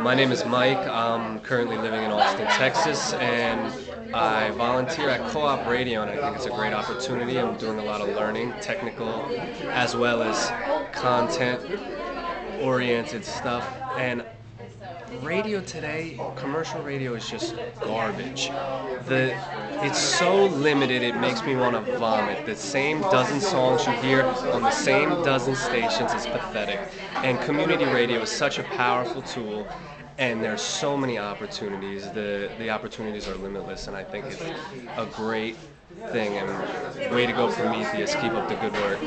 My name is Mike. I'm currently living in Austin, Texas, and I volunteer at Co-op Radio, and I think it's a great opportunity. I'm doing a lot of learning, technical as well as content-oriented stuff, and radio today, commercial radio is just garbage. The it's so limited it makes me want to vomit. The same dozen songs you hear on the same dozen stations is pathetic. And community radio is such a powerful tool and there's so many opportunities. The the opportunities are limitless and I think it's a great thing and way to go Prometheus. Keep up the good work.